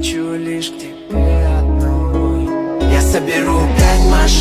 хочу лишь к тебе одной. Я соберу пять машин,